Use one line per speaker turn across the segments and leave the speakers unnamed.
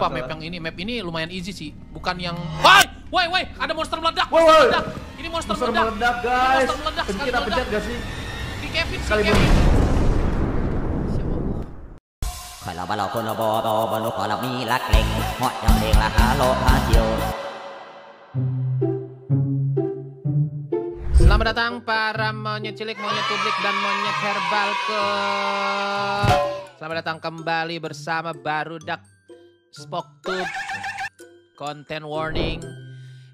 Apa map yang ini? Map ini lumayan easy sih, bukan yang Woi, woi, woi, ada monster meledak,
Woi, woi.
Ini monster,
Monster
meledak.
meledak guys.
Monster meledak,
Pencet
sekali
kita pencet
meledak.
gak sih?
Si Kevin, si
Sekali
Kevin.
Kalau balau kono bobo balu kalau leng Mot yang leng lah halo hasil
Selamat datang para monyet cilik, monyet publik, dan monyet herbal ke... Selamat datang kembali bersama Barudak Spoktube Content Warning.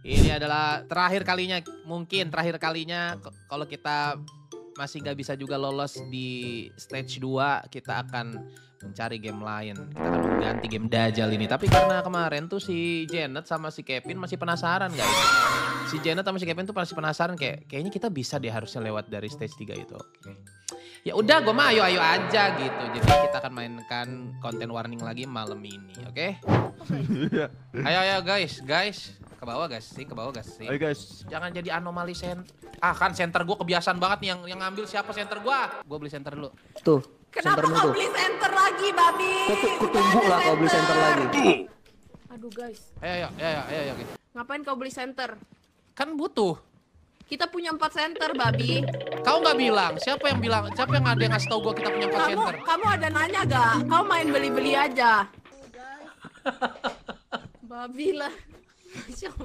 Ini adalah terakhir kalinya, mungkin terakhir kalinya. Kalau kita masih nggak bisa juga lolos di stage 2 Kita akan mencari game lain. Kita akan mengganti game Dajjal ini. Tapi karena kemarin tuh si Janet sama si Kevin masih penasaran guys. Si Janet sama si Kevin tuh pasti penasaran kayak kayaknya kita bisa deh harusnya lewat dari stage 3 itu. Oke. Ya udah gue mah ayo-ayo aja gitu. Jadi kita akan mainkan konten warning lagi malam ini, oke?
Iya.
ayo ayo guys, guys. Ke bawah guys sih, ke bawah guys sih.
Ayo guys.
Jangan jadi anomali sen. Ah kan center gue kebiasaan banget nih yang yang ngambil siapa center gue. Gue beli center dulu.
Tuh,
Kenapa kau
tuh.
beli center lagi, babi?
Kau tuh- kau tunggu lah kau beli center lagi.
Aduh guys,
Ayo ayo ayo ayo ayo. gitu.
ngapain kau beli center?
Kan butuh.
Kita punya empat center, babi.
Kau nggak bilang. Siapa yang bilang? Siapa yang ada yang ngasih tau gue kita punya empat
Kamu,
center?
kamu ada nanya gak? Kau main beli-beli aja. babi lah. Siapa?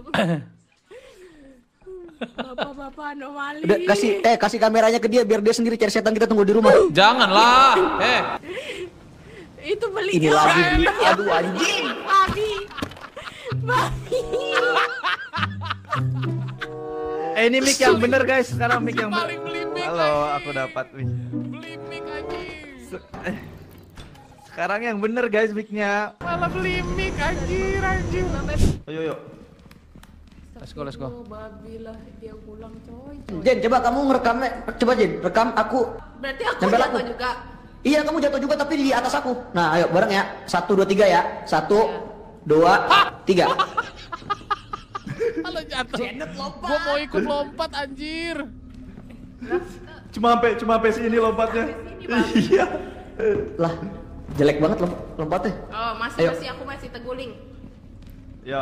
Bapak-bapak anomali.
Udah kasih eh kasih kameranya ke dia biar dia sendiri cari setan kita tunggu di rumah.
Janganlah. Eh.
Itu beli.
Ini lagi. Aduh anjing.
Babi. Babi.
Eh ini mic yang bener guys. Sekarang mic yang bener.
beli mic
Halo, aku dapat mic.
Beli mic anjing.
Se- eh. Sekarang yang bener guys micnya.
Malah beli mic anjir anjir.
Ayo yuk.
Let's go, let's go.
Oh, dia pulang coy.
Jen, coba kamu ngerekamnya. Coba Jen, rekam aku.
Berarti aku
Nempel
jatuh
aku.
juga.
Iya, kamu jatuh juga tapi di atas aku. Nah, ayo bareng ya. Satu, dua, tiga ya. Satu, dua, tiga.
Halo jatuh. Gua mau ikut lompat anjir.
Cuma sampai cuma sampai sini lompatnya. Iya.
Lah, jelek banget lom- lompatnya.
Oh, masih
Ayo.
masih aku masih teguling.
Ya.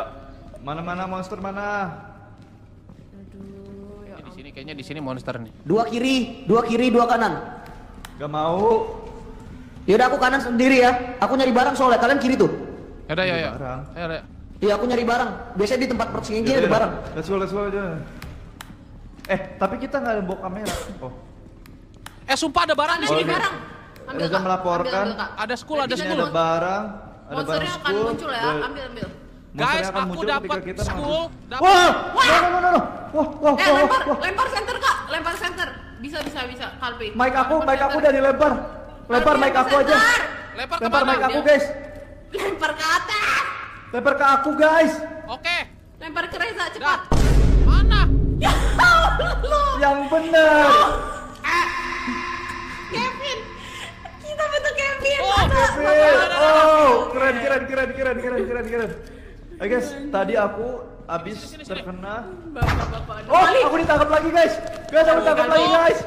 Mana-mana monster mana?
Aduh, ya
Di sini kayaknya di sini monster nih.
Dua kiri, dua kiri, dua kanan.
Gak mau.
Yaudah aku kanan sendiri ya. Aku nyari barang soalnya kalian kiri tuh.
Yaudah, ya, ya.
Barang.
Ayo, ayo.
Iya, aku nyari barang. Biasanya di tempat persinggi
Yaudah,
ada barang.
yaudah. Let's go, let's go aja. Eh, tapi kita nggak ada bawa kamera. Oh.
Eh, sumpah ada barang di sini.
barang? Ambil
Reza
Kak.
melaporkan.
Ambil, ambil, Kak.
Ada school, ada school.
Ada barang. Ada barang
Monsternya akan
school.
muncul ya. Ambil, ambil.
Guys, aku dapat school,
Wah! No, no, no, no, no. Wah, wah,
Eh,
wah,
lempar,
wah.
lempar center kak, lempar center. Bisa, bisa, bisa. Kalpi.
Mic aku, mic aku udah dilempar. Lempar mic aku aja.
lempar ke
Lempar mic aku, guys.
Lempar ke atas.
Lempar ke aku, guys.
Oke.
Lempar ke Reza, cepat.
Mana?
Ya Allah.
Yang bener.
Kevin. Kita betul Kevin.
Oh,
Masa-
Kevin.
masa-
Oh, keren, keren, keren, keren, keren, keren, keren. Oke guys, tadi aku abis
Sini, sini, sini.
terkena.
Bapak-bapak
Oh, aku ditangkap lagi guys. Guys, aku ditangkap lagi guys.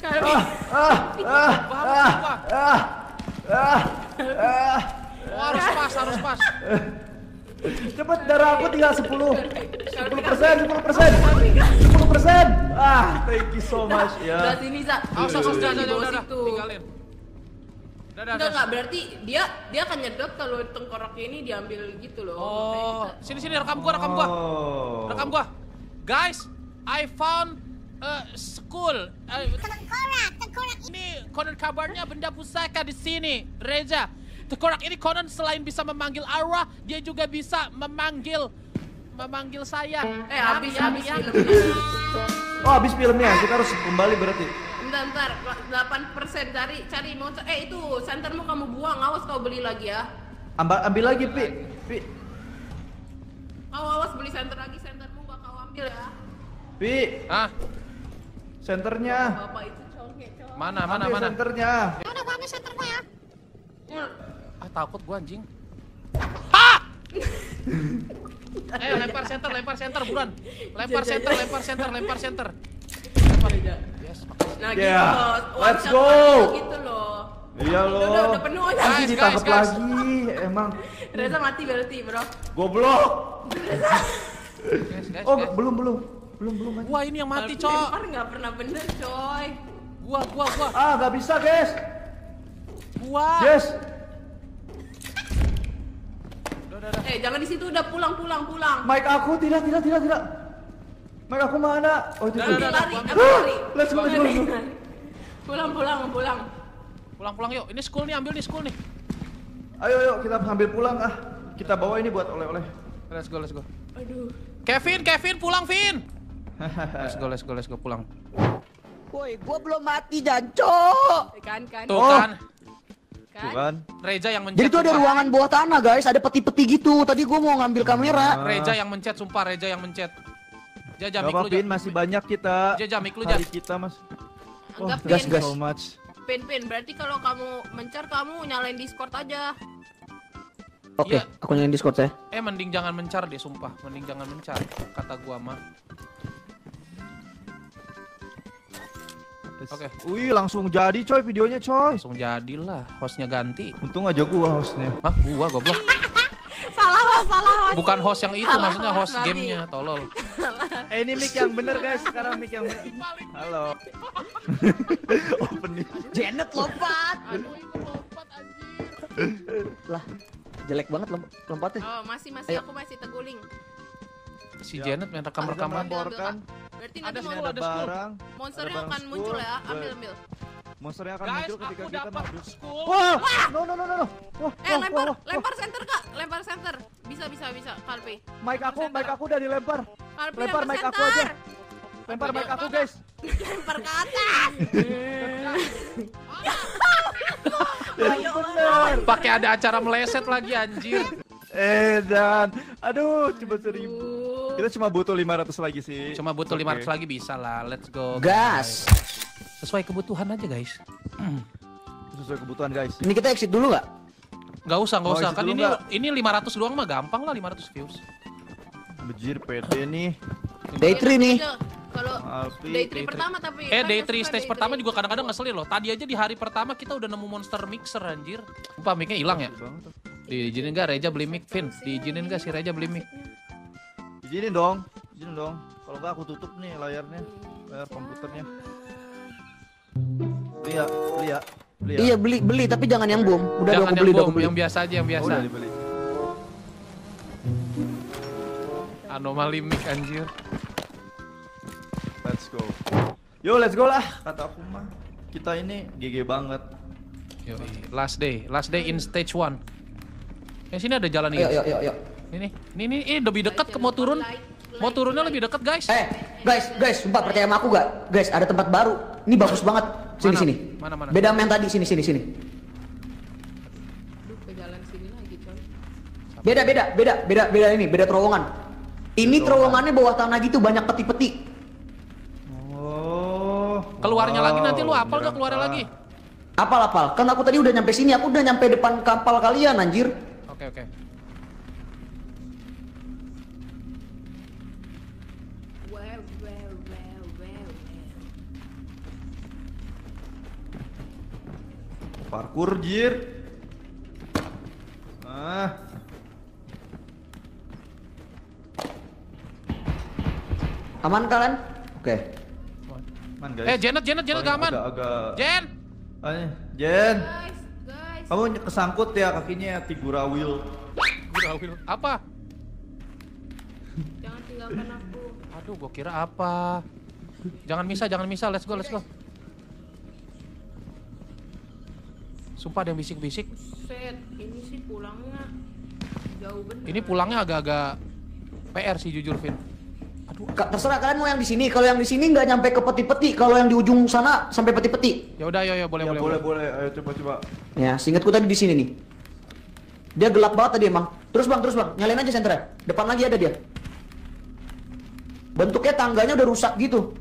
Ah, ah, ah, ah, ah, ah, ah.
Oh, harus pas, harus pas.
Cepet darah aku tinggal 10 10 persen, 10 persen 10 persen Ah, thank you so much
Udah
ya
sini, Za.
Awas, awas, awas, udah,
Di
udah, udah, udah.
situ.
Tinggalin.
Enggak, enggak. Berarti dia dia akan nyedot kalau tengkoraknya ini diambil gitu loh.
Oh, sini sini rekam gua, rekam gua.
Oh.
Rekam gua. Guys, I found a school. Uh,
Tengkorak, tengkorak
ini konon kabarnya benda pusaka di sini, Reza. Tengkorak ini konon selain bisa memanggil arwah, dia juga bisa memanggil memanggil saya.
Eh, habis,
Yam,
habis
yam,
filmnya.
Oh, habis filmnya kita harus kembali berarti
Bentar, bentar. 8% cari cari mau eh itu sentermu kamu buang, awas kau beli lagi ya.
Ambil, ambil lagi, Pi Pi
Kau awas beli center lagi, sentermu gak kau ambil ya.
Pi
Hah?
Senternya
Bapak itu congek, congek.
Mana mana
Ambil
mana?
senternya
Udah gua ambil center gua ya
Ah, takut gua anjing. Ah! Ayo lempar center, lempar center buruan. Lempar center, lempar center, lempar center. Lempar. Yes, makasih.
Nah,
Yeah.
gitu loh.
Let's go.
aja gitu loh.
Iya
Udah, udah,
loh
udah penuh aja.
Guys,
ditangkap lagi emang.
Reza mati berarti bro.
Goblok.
Guys, guys,
Oh,
guys.
belum belum. Belum belum aja.
Gua ini yang mati, Cok.
lempar nggak pernah bener coy.
Gua, gua, gua.
Ah, nggak bisa, guys.
Gua.
Guys.
Udah, udah.
Eh jangan di situ udah pulang pulang pulang.
Mic aku tidak tidak tidak tidak. Mic aku mana? Oh, itu.
Udah, udah.
Lari,
ambil.
lari?
Let's go, let's go.
Pulang pulang pulang.
Pulang, pulang yuk. Ini school nih, ambil nih school nih.
Ayo ayo kita ambil pulang ah. Kita bawa ini buat oleh-oleh.
Let's go, let's go.
Aduh.
Kevin, Kevin, pulang, Vin. Let's go, let's go, let's go, pulang.
Woi, gua belum mati janco.
Kan kan.
Tuh
Oh.
kan,
Kan.
Tuh kan.
Reja yang mencet.
Jadi tuh ada ruangan bawah tanah guys, ada peti-peti gitu. Tadi gua mau ngambil kamera.
Reja yang mencet, sumpah Reja yang mencet. Jaja,
Gak
mik lu,
Pin, masih banyak kita.
Jaja, mik lu,
Hari
Ja.
kita, Mas. Oh,
Anggap
gas, gas.
so much.
pin pin. Berarti kalau kamu mencar kamu nyalain Discord aja.
Oke,
Iya.
aku nyalain Discord saya.
Eh, mending jangan mencar deh, sumpah. Mending jangan mencar, kata gua mah. Oke.
Wih, langsung jadi coy videonya coy.
Langsung jadilah, hostnya ganti.
Untung aja gua hostnya.
Hah, gua goblok.
Salah lah, salah lah.
Bukan host yang itu,
Salah,
maksudnya host gamenya, tolol.
Eh ini mic yang bener guys, sekarang mic yang bener. Halo. Opening.
Janet lompat. Lah, jelek banget lom- lompatnya.
Oh masih masih
Ayo.
aku masih teguling.
Si
Ya.
Janet main
Ada
rekam-rekaman.
Berarti
Ada
nanti
ada
ada school.
barang.
monsternya
ada
akan muncul ya. Ambil ambil.
Monster yang akan
Guys,
muncul ketika
aku
kita
school.
Wah, no no no no no. Wah,
Eh
wah,
lempar,
wah,
lempar center kak, lempar center. Bisa bisa bisa, Kalpi.
Mic aku, mic aku udah dilempar.
Kalpi
Lempar mic aku aja. Lempar mic aku guys.
lempar ke atas.
Bener.
Pakai ada acara meleset lagi anjir.
Eh dan, aduh, coba seribu. Kita cuma butuh 500 lagi sih.
Cuma butuh
Oke.
500 lagi bisa lah. Let's go.
Gas.
Sesuai kebutuhan aja, guys.
Sesuai kebutuhan guys.
Ini kita exit dulu nggak?
Gak usah, gak
Oh,
usah. Kan ini
nggak?
ini 500 doang mah gampang lah 500 views.
Bejir PD nih.
Day 3 nih.
Kalau day 3
Day three.
pertama tapi
Eh,
kan
day
gua
3
suka
stage
day
pertama juga kadang-kadang ngeselin loh. Tadi aja di hari pertama kita udah nemu monster mixer anjir. Lupa mic-nya hilang ya?
Banget.
Diizinin gak Reja beli mic, Vin? Diizinin gak si Reja beli mic?
Izinin dong, izinin dong. Kalau nggak aku tutup nih layarnya, layar komputernya. Beli ya, beli ya, beli ya.
Iya beli beli tapi jangan yang boom. Udah
Jangan
aku
yang
beli,
boom,
beli.
yang biasa aja, yang
Oh,
biasa.
udah dibeli.
Anomali mic anjir.
Let's go. Yo, let's go lah. Kata aku mah. Kita ini GG banget.
Yoi, last day, last day in stage 1. Ya sini ada jalan.
Ayo
guys.
ayo ayo ayo.
Ini nih, ini nih, ini lebih dekat ke mau turun. Mau turunnya lebih dekat, guys.
Eh, guys, guys, sumpah percaya sama aku gak? Guys, ada tempat baru. Ini bagus banget. Sini
Mana?
sini.
Mana, mana?
Beda sama yang tadi, sini sini sini.
Aduh, ke jalan sini lagi, coy.
Beda beda beda beda beda ini, beda terowongan. Ini terowongannya bawah tanah gitu banyak peti-peti.
Oh.
Keluarnya lagi nanti lu
wow,
apal gak keluarnya lagi?
Apal apal. Kan aku tadi udah nyampe sini, aku udah nyampe depan kapal kalian anjir.
Oke, oke.
Wow,
Parkur jir. Ah.
Aman kalian? Oke.
Man guys.
Eh, Janet, Janet, Janet gak aman.
Agak-agak.
Jen!
Ah, Jen.
Guys, guys.
Kamu kesangkut ya kakinya Tigura Wheel.
Apa?
Jangan tinggalkan aku.
Aduh, gua kira apa? Jangan misah, jangan misah. Let's go, let's go. Sumpah ada yang bisik-bisik.
Set, ini sih pulangnya jauh bener.
Ini pulangnya agak-agak PR sih jujur, Vin. Aduh,
terserah kalian mau yang di sini. Kalau yang di sini nggak nyampe ke peti-peti. Kalau yang di ujung sana sampai peti-peti.
ya udah, yo yo boleh,
ya,
boleh,
boleh,
boleh.
boleh. Ayo coba coba.
Ya, singkatku tadi di sini nih. Dia gelap banget tadi emang. Terus bang, terus bang, nyalain aja senternya. Depan lagi ada dia. Bentuknya tangganya udah rusak gitu.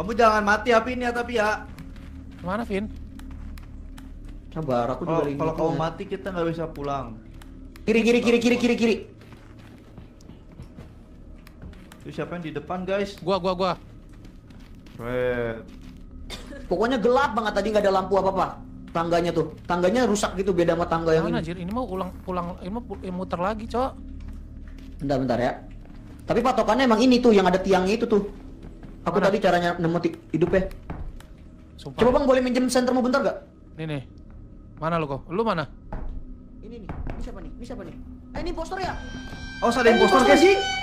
Kamu jangan mati api ini ya tapi ya.
Ke mana, Vin?
Sabar, aku
Kalau
juga lagi
kalau
gitu
kamu
ya.
mati kita nggak bisa pulang.
Kiri, kiri, kiri, kiri, kiri, kiri.
Itu siapa yang di depan guys?
Gua, gua, gua.
Red.
Pokoknya gelap banget tadi nggak ada lampu apa-apa. tangganya tuh. Tangganya rusak gitu beda sama tangga yang
Mana
ini.
Jir? Ini mau ulang pulang ini mau eh, muter lagi, Cok.
Bentar bentar ya. Tapi patokannya emang ini tuh yang ada tiangnya itu tuh. Aku
Mana?
tadi caranya nemu hidupnya.
Sumpah.
Coba bang boleh minjem sentermu bentar gak?
Nih nih. Mana lu kok? Lu mana?
Ini nih. Ini siapa nih? Ini siapa nih? Eh ini impostor ya?
Oh, ada impostor guys.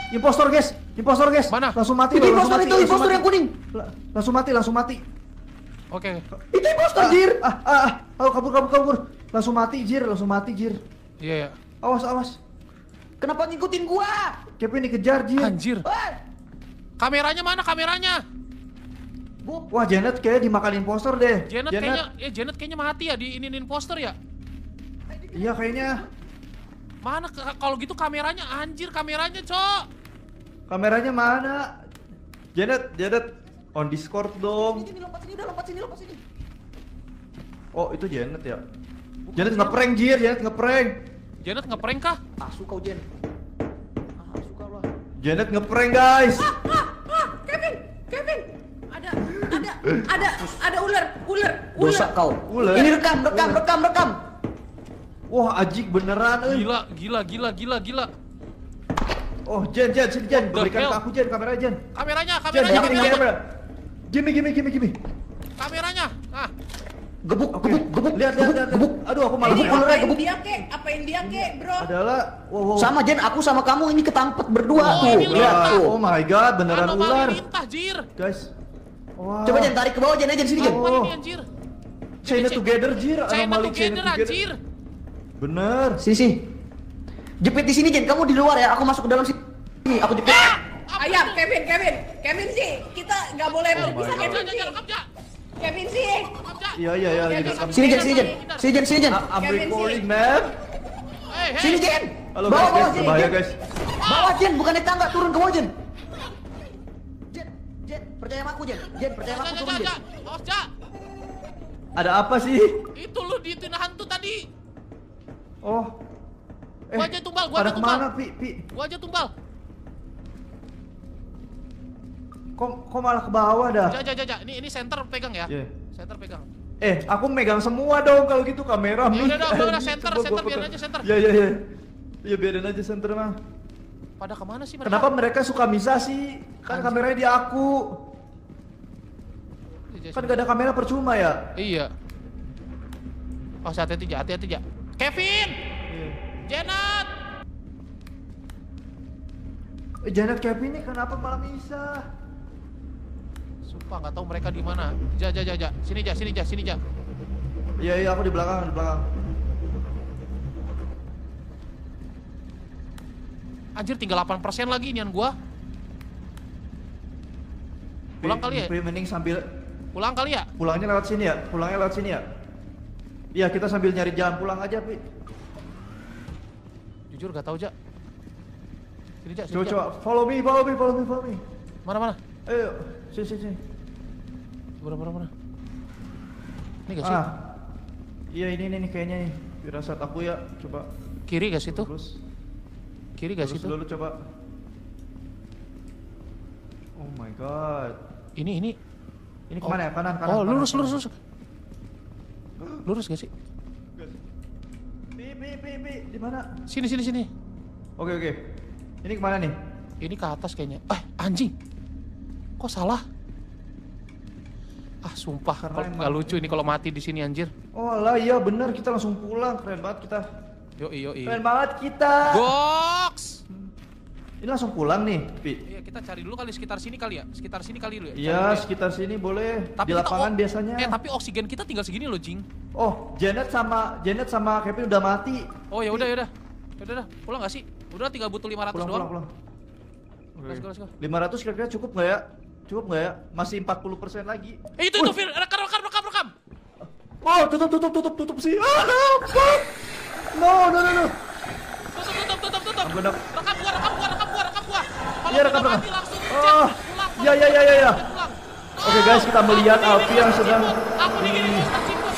Impostor guys. Impostor guys.
Mana?
Langsung mati
Itu
langsung
impostor
mati,
itu impostor yang kuning.
La- Langsung mati, langsung mati.
Oke.
Itu impostor
Ah,
Jir.
Ah, ah, ah. Oh, kabur, kabur, kabur. Langsung mati, Jir. Langsung mati, Jir.
Iya ya.
Awas, awas.
Kenapa ngikutin gua?
Kevin dikejar, Jir.
Anjir.
Eh,
Kameranya mana kameranya?
Bu,
Wah, Janet kayak dimakan impostor deh.
Janet, kayaknya ya Janet kayaknya mati ya di ini poster ya.
Iya, kayaknya.
Mana kalau gitu kameranya anjir kameranya, Cok.
Kameranya mana? Janet, Janet. On Discord dong.
Ini lompat sini, udah lompat sini, lompat sini.
Oh, itu Janet ya. Janet ngeprank, Jir. Janet ngeprank.
Janet ngeprank kah?
Ah, suka Jen. Ah, suka lah.
Janet ngeprank, guys.
Ah, ah, Kevin, Kevin. Ada, ada, ular, ular, ular.
Dosa kau.
Ular.
Ini rekam, rekam, rekam, rekam.
Wah, ajik beneran, eh.
Gila, gila, gila, gila, gila.
Oh, Jen, Jen, sini Jen.
The
Berikan ke aku, Jen, kamera Jen.
Kameranya,
Jen,
kameranya,
gimme,
kameranya.
kamera. Gimme, gimme, gimme, gimme.
Kameranya. Ah,
Gebuk,
Oke.
gebuk, gebuk,
Lihat, lihat,
gebuk,
lihat.
gebuk.
Aduh, aku malah gebuk.
ularnya,
apain
gebuk.
dia kek? Apain dia kek, bro?
Adalah, wow, wow.
Sama Jen, aku sama kamu ini ketampet berdua
Oh,
tuh.
ini
Lihat tuh.
Oh my god, beneran
anomali
ular.
lintah, Jir.
Guys. Wow.
Coba Jen tarik ke bawah Jen, aja Jen sini Jen.
Oh.
Ini anjir?
China together, Jir.
China
Anomali
together, anjir.
Bener.
Sini sini. Jepit di sini Jen, kamu di luar ya. Aku masuk ke dalam sini. Ini aku jepit.
Ayam, Kevin, Kevin, Kevin sih, kita nggak boleh berpisah
God.
Kevin
Jangan,
sih,
jangan.
Kevin sih.
Iya, iya, iya. Rekam.
Sini Jen, sini Jen. Sini Jen, sini Jen.
I'm recording, man.
Hey, hey.
Sini Jen.
Halo
Bawa
guys,
bawah
guys,
Jen.
berbahaya
Jen.
guys.
Bawah Jen, bukan naik tangga, turun ke bawah Jen. Jen, percaya sama aku Jen. Jen, percaya sama aku turun Jen.
Awas, Ja.
Ada apa sih?
Itu lu di hantu tadi.
Oh.
Gua aja tumbal, gua aja tumbal.
ke mana, Pi? Pi?
Gua aja tumbal.
Kok, kok malah ke bawah dah?
Ja, ja, ja, ja. Ini ini center pegang ya.
Iya.
Center pegang.
Eh, aku megang semua dong kalau gitu kamera.
Ya udah, udah, udah, udah,
Anjing,
center, center, biarin aja center.
Iya, iya, iya. Iya, biarin aja center mah.
Pada ke mana sih mereka?
Kenapa mereka suka misah sih? Kan
Anjing.
kameranya di aku.
Iya,
Kan gak ada kamera percuma ya?
Iya. Oh, hati-hati, Ja. Hati-hati, Ja. Kevin!
Iya.
Janet!
Eh, Janet Kevin ini kenapa malah misah?
Sumpah nggak tahu mereka di mana. Ja, ja, ja, ja. Sini, Ja, sini, Ja, sini, Ja.
Iya, iya, aku di belakang, di belakang.
Anjir, tinggal 8% lagi nian gua. Pulang kali ya?
Mending sambil
Pulang kali ya?
pulangnya lewat sini ya? Pulangnya lewat sini ya? Iya, kita sambil nyari jalan pulang aja, Pi.
Jujur gak tahu, Ja. Sini, Ja, sini,
Coba,
Ja.
coba, follow me, follow me, follow me, follow me.
Mana, mana?
Ayo, sini, sini, sini.
Mana, mana, mana? Ini gak sih?
Ah, iya ini nih, nih kayaknya nih. Firasat aku ya, coba
Kiri gak situ?
terus,
Kiri gak
terus
situ?
dulu coba. Oh my god.
Ini, ini.
Ini ke mana ya? Kanan, kanan.
Oh,
kanan,
lurus,
kanan.
lurus, lurus. Lurus gak sih?
Pi, pi, pi, pi, di mana?
Sini, sini, sini.
Oke, oke. Ini ke mana nih?
Ini ke atas kayaknya. Eh, anjing. Kok salah? Ah, sumpah. Kalau nggak lucu ini kalau mati di sini anjir.
Oh lah, iya bener kita langsung pulang. Keren banget kita.
Yo, yo,
Keren banget kita. Ini langsung pulang nih, Pi.
Iya, kita cari dulu kali sekitar sini kali ya. Sekitar sini kali dulu ya.
Iya,
ya.
sekitar sini boleh.
Tapi
di lapangan biasanya.
Eh, tapi oksigen kita tinggal segini loh, Jing.
Oh, Janet sama Janet sama Kevin udah mati.
Oh, ya udah, ya udah. Ya udah, udah. Pulang gak sih? Udah tinggal butuh 500
Pulang,
doang.
pulang, pulang.
Let's go, let's go.
500 kira-kira cukup nggak ya? Cukup nggak ya? Masih 40% lagi.
Eh, itu, itu, Fir. Rekam, rekam, rekam, rekam.
Oh, tutup, tutup, tutup, tutup sih. Ah. No, no, no, no.
Tutup, tutup, tutup, tutup. Rekam gua, rekam gua, rekam gua, rekam gua. Kalau
Iya, rekam, rekam.
langsung
Oh. Iya, iya, iya, iya, iya. Oke, guys, kita melihat Alfi yang sedang-
Cimput.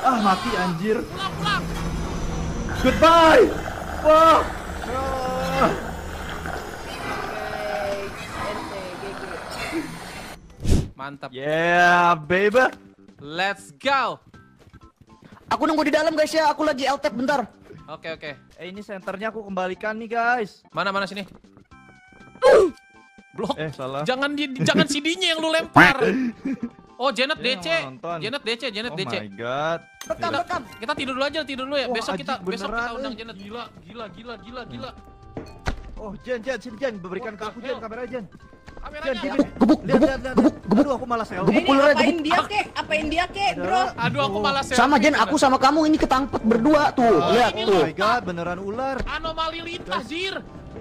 Ah, mati anjir. Goodbye. Fuck. Ah.
Mantap.
Yeah, baby.
Let's go.
Aku nunggu di dalam guys ya. Aku lagi LTAP bentar.
Oke oke.
Eh ini senternya aku kembalikan nih guys.
Mana mana sini. Blok.
Eh salah.
Jangan di, jangan CD-nya yang lu lempar. Oh, Janet DC. Janet DC, Janet
Oh
DC.
my god.
Rekam,
Kita,
rekam.
kita tidur dulu aja, tidur dulu ya.
Wah,
besok kita besok kita undang
eh.
Janet. Gila, gila, gila, gila, gila, gila.
Oh Jen Jen sini Jen berikan ke aku Jen kamera Jen. Jen sini.
Gebuk,
Lihat
gebuk,
lihat lihat. lihat. Aduh aku malas selfie.
Gebuk
Ini
ular,
apain
gebuk.
dia kek? Apain dia kek, bro?
Aduh, aku malas
Sama Jen, aku sama kamu ini ketangkep berdua tuh. Lihat
ini
tuh.
Oh my god beneran ular.
Anomali lintas, Jir.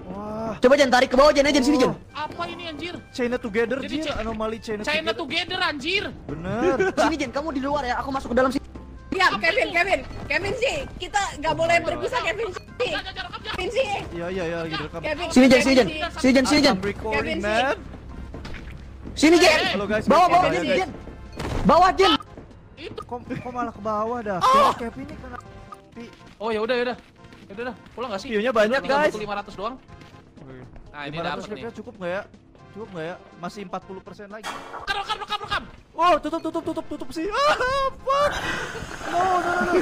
Wah.
Coba Jen tarik ke bawah Jen, Jen sini Jen.
Apa ini anjir?
China together
Jadi Chi-
anomali China,
China
together.
together anjir.
Bener.
Sini Jen, kamu di luar ya. Aku masuk ke dalam sini.
Diam, Kevin, Kevin, Kevin sih. Kita nggak boleh berpisah, Kevin sih. Kevin sih.
Iya iya iya lagi direkam.
Kevin.
Sini Jen, sini Jen. Sini Jen, sini Jen.
Kevin sih.
Sini Jen.
Halo guys.
Bawah, bawah
Kevin
Jen. Jen. Bawah Jen.
Itu.
Kok, kok malah ke bawah dah? Oh. Kevin ini kena Pi-
Oh, ya udah, ya udah. Ya udah, dah. pulang enggak sih?
View-nya banyak, guys.
butuh 500 doang. Nah, ini
500
dapat nih.
cukup nggak ya? Cukup nggak ya? Masih 40% lagi.
Rekam, rekam, rekam, rekam.
Oh, tutup tutup tutup tutup sih. Ah, fuck. No, no, no, no.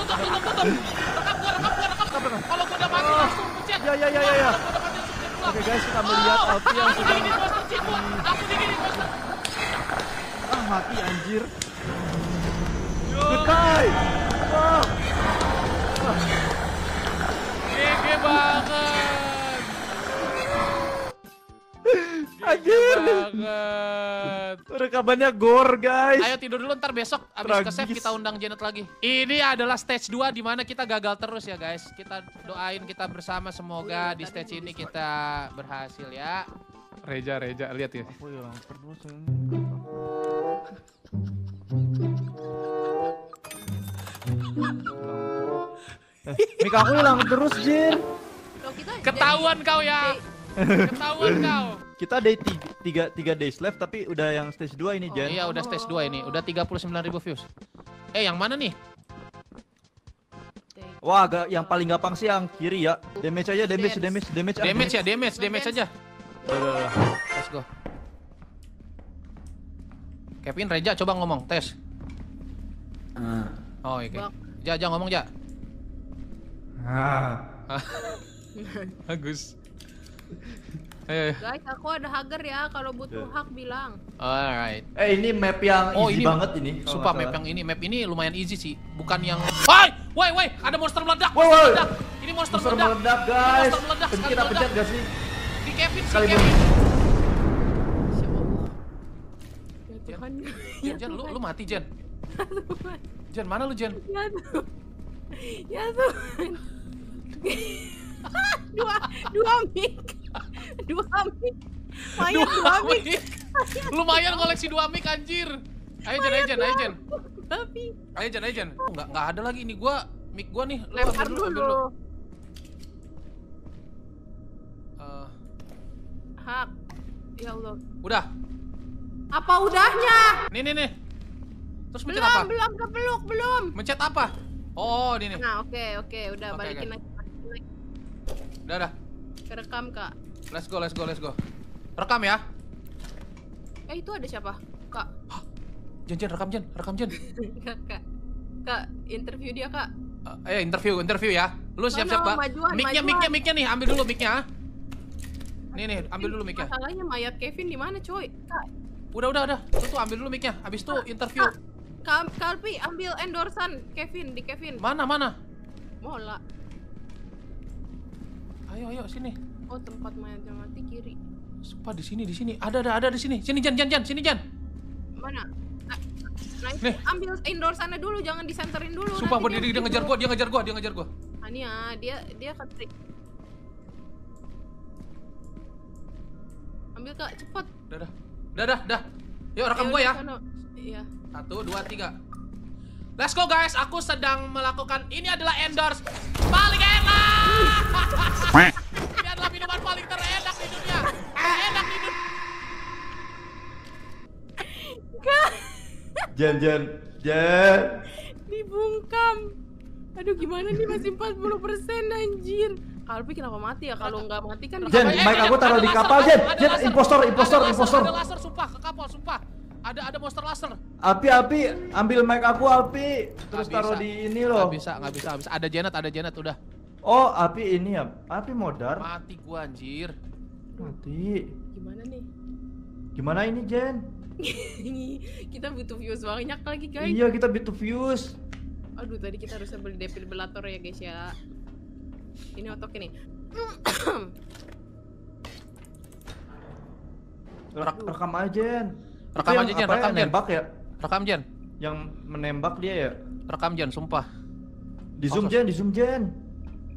Tutup, tutup, tutup. Rekam gua, rekam gua, rekam. Kalau gua udah mati langsung pencet.
Ya ya ya ya ya. Oke guys, kita melihat
Oh,
Alfi yang sudah.
Aku digini monster.
ah mati anjir. Goodbye. Wah.
GG banget.
Anjir.
banget.
Rekamannya gore guys.
Ayo tidur dulu ntar besok abis ke save kita undang Janet lagi. Ini adalah stage 2 di mana kita gagal terus ya guys. Kita doain kita bersama semoga di stage ini kita berhasil ya. Reja, Reja, lihat ya.
Aku hilang terus ini. Eh, Mik aku hilang terus, Jin.
Kita
Ketahuan kau ya. Ketahuan kau.
Kita day tiga, tiga, tiga days left tapi udah yang stage 2 ini, Jen.
Iya udah stage 2 ini, udah 39.000 views. Eh yang mana nih?
Wah, agak yang paling gampang sih yang kiri ya. Damage aja, damage, damage, damage. ah,
Damage ya, damage, damage aja.
Udah, udah, udah.
Let's go. Kevin, Reja coba ngomong, tes.
Ah.
Oh, oke.
Bang.
Ja, ja ngomong ja.
Ah.
Bagus. Ayo, ayo.
Guys, aku ada hager ya. Kalau butuh
Ya.
hak bilang.
Alright.
Eh, ini map yang
Oh
easy
ini
banget ini.
Sumpah map yang ini, map ini lumayan easy sih. Bukan yang Woi, woi, woi, ada monster meledak.
Woi, woi.
meledak. Ini monster,
Monster
meledak.
meledak, guys.
Monster meledak, sekali
kita pencet gak sih?
Si Kevin, si Kevin.
Ya Tuhan.
Jen, Jen, lu, lu mati Jen. Jen, mana lu Jen?
Ya Tuhan. Ya Tuhan. dua dua mic. Dua mic. Mayat dua mic.
mic. Lumayan koleksi dua mic anjir. Ayo Jen, ayo Jen, ayo Jen.
Tapi
Ayo Jen, ayo Jen. Enggak enggak ada lagi ini gua mic gua nih.
Lempar
ambil ambil
dulu.
Eh,
Hak. Ya Allah.
udah.
Apa udahnya?
Nih nih nih. Terus mencet
Belum,
apa?
belum kepeluk, belum.
Mencet apa? Oh, ini nih.
Nah, oke, oke, udah
Oke,
balikin
oke.
lagi. balikin lagi.
Udah, udah.
Kerekam, Kak.
Let's go, let's go, let's go. Rekam ya.
Eh, itu ada siapa? Kak.
Jen, Jen, rekam Jen, rekam Jen.
Kak, Kak. Kak, interview dia, Kak.
Eh, interview, interview ya. Lu siap-siap, Pak. Mic-nya, mic-nya, mic-nya nih, ambil dulu mic-nya. Nih, nih, ambil dulu mic-nya.
Masalahnya mayat Kevin di mana, coy? Kak,
Udah, udah, udah. Tuh, tuh ambil dulu mic-nya. Habis itu interview.
Kak, Kalpi ambil endorsan Kevin di Kevin.
Mana, mana?
Mola.
Ayo, ayo, sini.
Oh, tempat mayatnya mati kiri.
Sumpah di sini, di sini. Ada, ada, ada di sini. Sini, Jan, Jan, Jan, sini, Jan.
Mana? Nah,
Nih.
ambil endorsannya dulu, jangan disenterin dulu.
Sumpah
nanti
berdiri dia ngejar gua, dia ngejar gua, dia ngejar gua.
Ania, dia dia ke trik. Ambil kak, cepet.
Udah, dah. Udah, dah, dah. Yuk, rekam
Ayo,
gua
di
ya.
Iya.
Satu, dua, tiga. Let's go guys, aku sedang melakukan ini adalah endorse paling enak. Minuman paling terenak di dunia. Di dunia.
Jen, Jen, Jen.
dibungkam. Aduh, gimana nih masih 40% anjir. Kalpi kenapa mati ya? Kalau nggak mati kan
Jen, mic
eh,
aku taruh
ada
di kapal, Jen.
ada
Jen,
laser.
impostor,
Ada
impostor,
laser,
impostor.
Ada laser, sumpah, ke kapal, sumpah. Ada ada monster laser.
Alpi, Alpi, ambil mic aku Alpi. Terus taruh
bisa.
di ini loh.
Nggak bisa, nggak bisa, nggak bisa. Ada Janet, ada Janet udah.
Oh, Alpi ini ya. Alpi modar.
Mati gua anjir.
Mati.
Gimana nih?
Gimana ini, Jen?
kita butuh views banyak lagi guys.
Iya, kita to views.
Aduh tadi kita harusnya beli defibrillator ya guys ya. Ini otok ini.
Re- rekam aja, Jen.
Rekam aja, Jen,
ya,
rekam, Jen.
Nembak ya?
Rekam Jen,
Yang menembak dia ya?
rekam Jen, sumpah.
Di zoom, Jen, di zoom, Jen.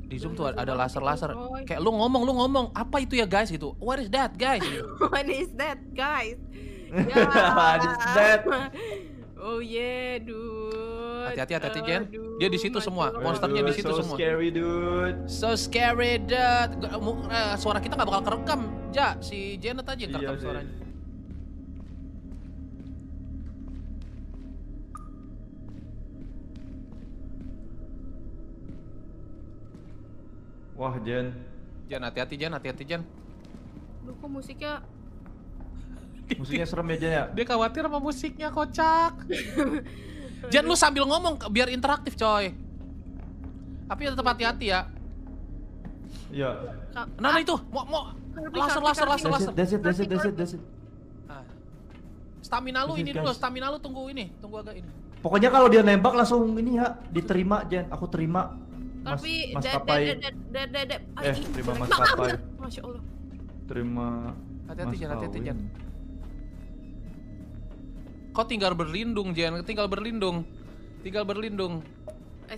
Di zoom tuh ada laser-laser. Kayak lu ngomong, lu ngomong, apa itu ya guys gitu? What is that guys?
What is that guys?
What is that?
Oh yeah, dude.
Hati-hati, hati-hati, Jen. Dia di situ semua. Monsternya di situ
so
semua.
scary, dude.
So scary mu- eh, suara kita nggak bakal kerekam. Ja, si Janet aja yang
Iya
kerekam suaranya.
Wah, Jen.
Jan, hati-hati Jan, hati-hati Jan.
Duh, kok musiknya
Musiknya serem ya, Jen ya?
Dia khawatir sama musiknya kocak. Jan lu sambil ngomong biar interaktif coy. Tapi tetap hati-hati ya.
Iya.
Nah, nah itu, mau mau laser laser laser laser.
That's it, that's it, that's it, that's it.
Ah. Stamina lu ini dulu, stamina lu tunggu ini, tunggu agak ini.
Pokoknya kalau dia nembak langsung ini ya, diterima, Jen. Aku terima.
Tapi
mas
da- da-
Kapai.
da- da- da- da- Ay,
Eh, terima
jelek
Mas
banget.
Kapai.
Masya Allah.
Terima.
Hati-hati, Jen, hati-hati. Jen. Kau tinggal berlindung Jan, tinggal berlindung. Tinggal berlindung.
Eh,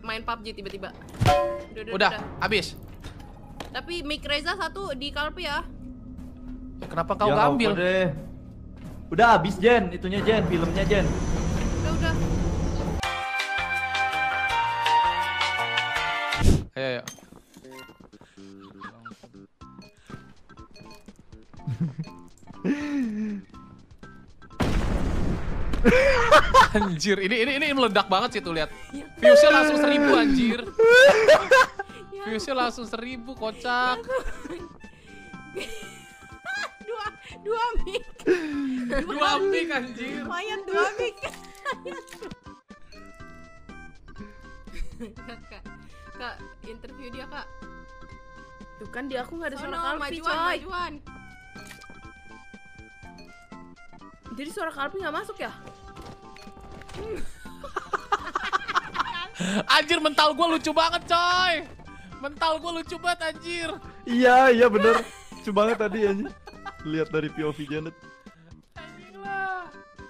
main PUBG tiba-tiba. Udah, udah,
Udah, habis.
Tapi mic Reza satu di Kalpi ya.
Ya, kenapa kau
Ya,
nggak
apa
ambil?
deh. Udah habis Jen, itunya Jen, filmnya Jen.
Ayo, ayo. anjir, ini ini ini meledak banget sih tuh lihat. Viewsnya langsung seribu anjir. Viewsnya langsung seribu kocak.
dua, dua mic.
Dua mic anjir.
Mayat dua mic. kak, interview dia kak. Tuh kan di aku nggak ada suara Kalpi
majuan,
coy.
majuan.
Jadi suara Kalpi nggak masuk ya?
Anjir mental gua lucu banget coy. Mental gua lucu banget anjir.
Iya, iya bener. Lucu banget tadi ya. Lihat dari POV Janet.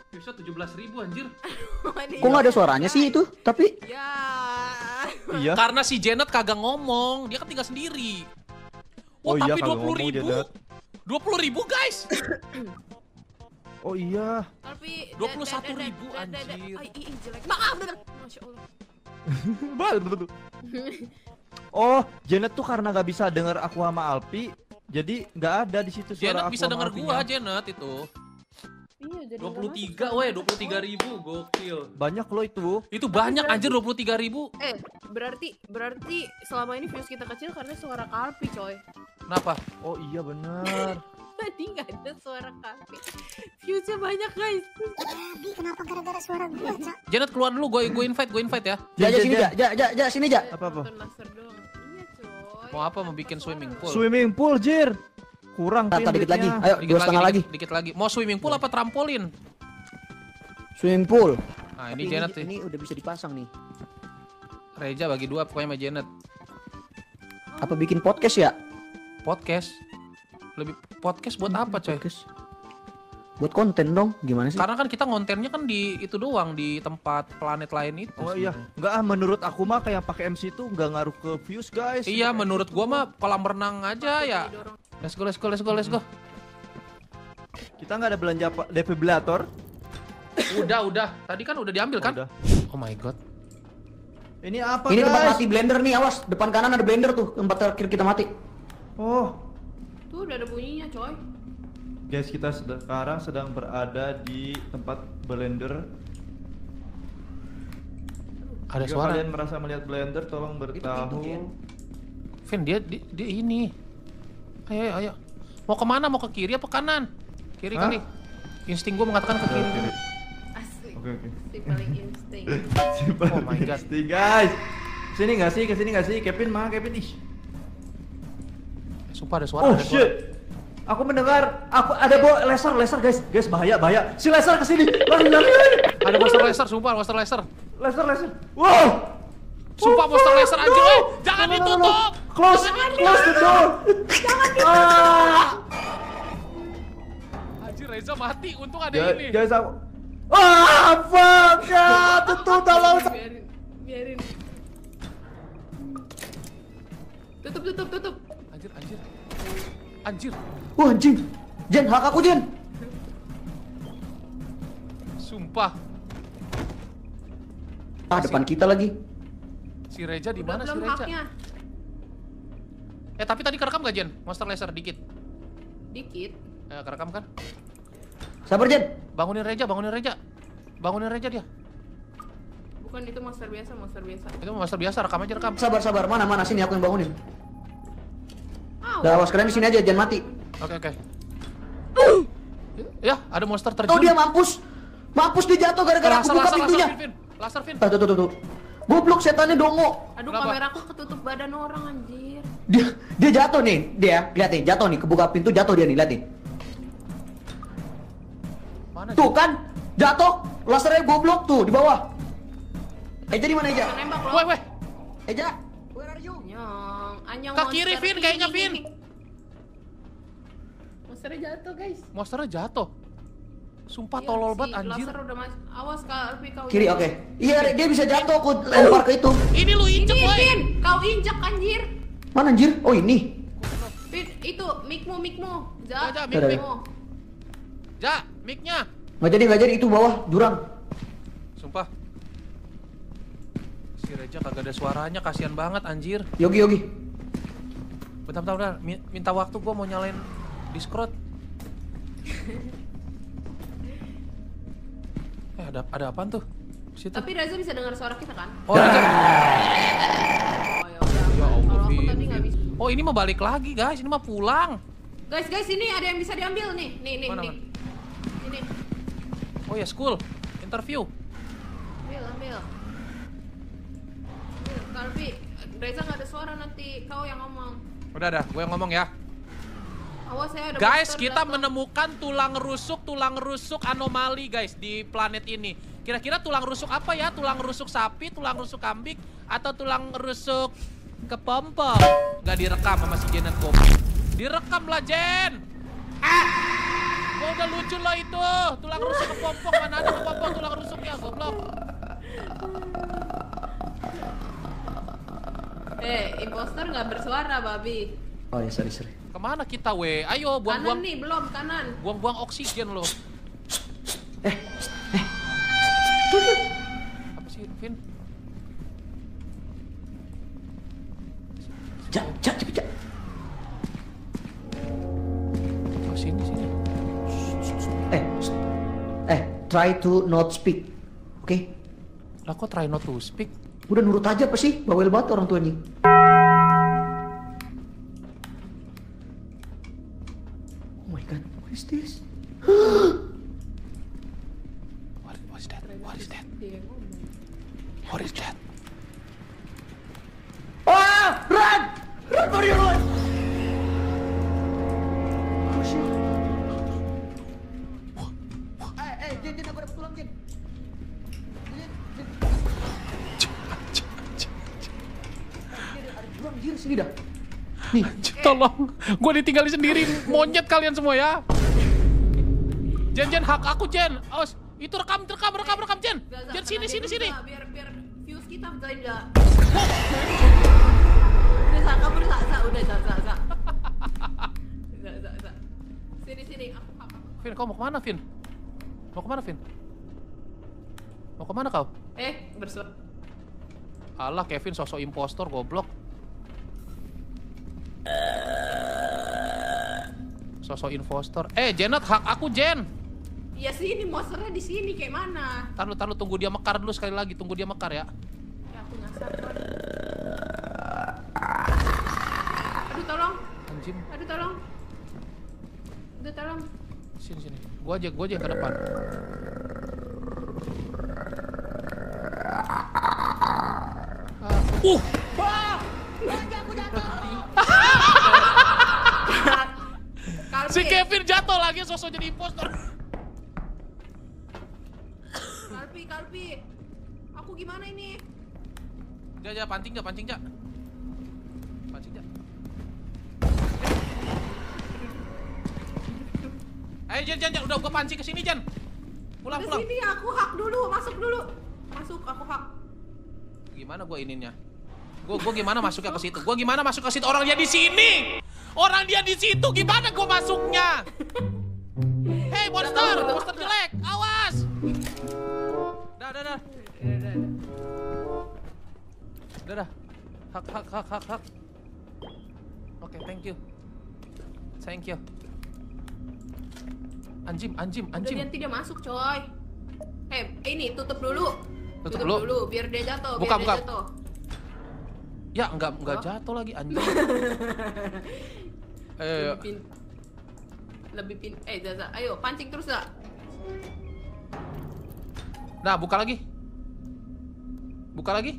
Viewsnya 17 ribu anjir.
Kok nggak ada suaranya sih itu? Tapi
Ya.
Iya.
Karena si Janet kagak ngomong, dia kan tinggal sendiri.
Oh
Oh,
iya,
tapi 20
ngomong,
ribu.
Janet.
20 ribu guys.
Oh iya.
21.000
da- da- da- da-
anjir.
Ih, jelek. Maaf, bener. Masya Allah.
Bal, betul. Oh, Janet tuh karena nggak bisa denger aku sama Alpi, jadi nggak ada di situ suara
Janet
aku
bisa
sama
denger
Alpinya.
gua Janet itu.
Iya, jadi
23, weh 23 ribu, gokil.
Banyak loh itu.
Itu banyak anjir 23 ribu.
Eh, berarti berarti selama ini views kita kecil karena suara Kalpi, coy.
Kenapa?
Oh iya bener.
Tadi nggak ada suara Kalpi. Viewsnya banyak, guys.
Abi kenapa gara-gara suara gua, Cak?
Janet keluar dulu, gue gue invite, gue invite ya.
ja, ja
Jen,
sini ja, ja, ja, ja sini ja.
Apa, apa?
Nonton laser doang. Iya, coy.
Mau apa? Mau bikin swimming pool.
Swimming pool, Jir. Kurang
Tata
Pin,
dikit lagi. Ayo
Dikit
dua setengah lagi.
dikit, dikit lagi. Mau swimming pool apa trampolin?
Swimming pool.
Nah,
Tapi
ini Janet
ini,
nih.
udah bisa dipasang nih.
Reja bagi dua pokoknya sama Janet.
Apa bikin podcast ya?
Podcast. Lebih podcast buat apa, coy?
Podcast. Buat konten dong. Gimana sih?
Karena kan kita ngontennya kan di itu doang di tempat planet lain itu.
Oh iya, nggak ah menurut aku mah kayak pakai MC itu nggak ngaruh ke views guys.
Iya, menurut gua mah kolam renang aja ya.
Didorong.
Let's go, let's go, let's go, let's go.
Kita nggak ada belanja defibrillator.
Udah, udah. Tadi kan udah diambil kan?
Udah.
Oh my god.
Ini apa
Ini tempat
guys?
mati blender nih, awas. Depan kanan ada blender tuh, tempat terakhir kita mati.
Oh,
Tuh udah ada bunyinya, coy.
Guys kita sekarang sedang berada di tempat blender.
Ada
Jika
suara.
kalian merasa melihat blender, tolong beritahu.
Jen.
Vin, dia, dia dia ini. Ayo, ayo, ayo. Mau ke mana? Mau ke kiri apa kanan? Kiri
Hah?
kali. Insting gue mengatakan ke kiri.
Kiri.
Asik.
Oke oke.
Si paling insting.
Oh my God.
Pasti guys. Sini nggak sih? Ke sini nggak sih? Kevin mah Kevin ih.
Sumpah ada suara.
Oh
ada suara.
shit. Aku mendengar, aku ada bawa laser, laser guys, guys bahaya, bahaya. Si laser ke sini, lari, lari, lari.
Ada monster laser, sumpah monster laser.
Laser, laser. Wow.
Sumpah monster laser anjir. Eh, jangan
No, no, no, no.
ditutup.
Close, close the door. Jangan ah.
Anjir Reza mati, untung ada ini.
guys aku. Ah, fuck ya, tutup tolong.
biarin, biarin. Tutup, tutup, tutup.
Anjir, anjir. Anjir,
Wah anjing. Jen, hak aku Jen.
sumpah.
Ah, depan kita lagi.
Si Reja di mana si
belum
Reja?
haknya?
Eh tapi tadi kerekam gak Jen? Monster laser dikit.
Dikit.
Eh kerekam kan?
Sabar Jen.
Bangunin Reja, bangunin Reja. Bangunin Reja dia.
Bukan itu monster biasa, monster biasa.
Itu monster biasa, rekam aja rekam.
Sabar, sabar. Mana, mana? Sini aku yang bangunin.
Aw.
Dah, awas kalian di sini aja, jangan mati.
Oke oke. Ya, ada monster terjun.
Oh, dia mampus. Mampus dia jatuh gara-gara aku buka
laser,
pintunya.
laser, Vin.
Ah, tuh, tuh, tuh, tuh. Goblok setannya dongo.
Aduh,
Kenapa?
kameraku ketutup badan orang anjir.
Dia dia jatuh nih, dia. Lihat nih, jatuh nih, kebuka pintu jatuh dia nih, lihat nih.
Mana?
Tuh kan, jatuh. Lasernya goblok tuh di bawah. Eja di mana Eja?
Loh.
Weh, weh.
Eja?
Anyong,
Ke kiri. Vin,
Ini,
kayaknya,
ini,
Vin.
ini. Monsternya jatuh, guys.
Monsternya jatuh. Sumpah
Iya,
tolol
si
banget anjir.
Udah mas. Awas kak, Alfi kau.
Kiri, oke. Iya, dia bisa jatuh. Aku lempar ke itu.
Ini lu
Ini,
injek, woi.
Vin, kau injak anjir.
Mana anjir? Oh ini.
Vin, itu mikmu, mikmu.
Ja, ja,
Ja,
mik,
mik.
mikmu.
Ja, mic-nya.
Nggak jadi, nggak jadi. Itu bawah jurang.
Sumpah. Si Reja kagak ada suaranya, kasihan banget anjir.
Yogi, Yogi.
Bentar, bentar, bentar. Mi- Minta waktu gua mau nyalain Discord. eh, ada ada apaan tuh? Situ.
Tapi Reza bisa dengar suara kita kan?
Oh.
Oh ya.
Ya Allah,
aku tadi nggak bisa.
Oh, ini mah balik lagi, guys. Ini mah pulang.
Guys, guys, ini ada yang bisa diambil nih. Nih, nih,
Mana,
nih. Ini.
Oh ya, school. Interview.
Ambil, ambil. Ambil, Kalbi. Reza nggak ada suara nanti. Kau yang ngomong.
Udah dah, gue yang ngomong ya.
Awas ya ada
Guys, kita
datang.
menemukan tulang rusuk, tulang rusuk anomali guys di planet ini. Kira-kira tulang rusuk apa ya? Tulang rusuk sapi, tulang rusuk kambing, atau tulang rusuk kepompong? Gak direkam sama si Janet Kopi. Direkam lah Jen. Ah! Gua udah lucu loh itu. Tulang rusuk kepompong mana ada kepompong tulang rusuknya, goblok.
Eh, imposter nggak bersuara, babi.
Oh ya, sorry, sorry.
Ke mana kita we? Ayo
Kanan
buang-buang
nih, belum kanan.
buang-buang oksigen loh.
Eh,
Apa sih, Vin?
Ja, ja, cepet, ja.
Oh, sini sini.
Eh, eh, try to not speak. Oke?
Lah kok try not to speak?
Udah nurut aja apa sih? Bawel banget orang tua ini. Oh my god, what is this?
What, is that? What is that? What is that?
Ah, run! Run for your life!
Tolong, gue ditinggalin sendiri, monyet kalian semua ya. Jen, Jen, hak aku Jen. Awas, itu rekam, rekam, rekam, rekam Jen. Jen sini, sini, sini.
Biar biar views kita nggak. Udah. Sini sini, aku aku.
Vin, kau mau ke mana, Vin? Mau ke mana, Vin? Mau ke mana kau?
Eh, bersuara.
Alah, Kevin sosok impostor, goblok. Sosok impostor. Eh, Janet, hak aku Jen.
Ya sini, monsternya di sini kayak mana?
Tahan lu, tahan lu, tunggu dia mekar dulu sekali lagi. Tunggu dia mekar ya.
Ya aku nyasar. Aduh tolong,
Anjing,
aduh tolong. Aduh tolong.
sini, sini. Gua aja, gua aja yang ke depan. Uh, lagi sosok jadi impostor.
Kalpi, Kalpi. Aku gimana ini?
Ja, ja, pancing ja, pancing ja. Pancing ja. Ayo Jan, Jan, Jan, udah gua pancing ke sini Jan. Pulang,
Ke
pulang.
sini aku hak dulu, masuk dulu. Masuk, aku hak.
Gimana gua ininya? Gua gua gimana masuknya ke situ? Gua gimana masuk ke situ? Orang dia di sini. Orang dia di situ, gimana gua masuknya? Monster, monster jelek, awas. Dah, dah, dah.
Udah, udah, udah.
Udah dah. Hak, hak, hak, hak, hak. Oke, thank you. Thank you. Anjim, anjim,
Udah
anjim.
nanti dia masuk, coy. Eh, ini tutup dulu.
Tutup dulu?
biar dia jatuh,
Buka,
biar
buka.
dia jatuh.
Ya, enggak enggak
Oh.
jatuh lagi anjing. Ayo.
Lebih pin. Eh, Zaza, ayo pancing terus, Za.
Nah, buka lagi. Buka lagi.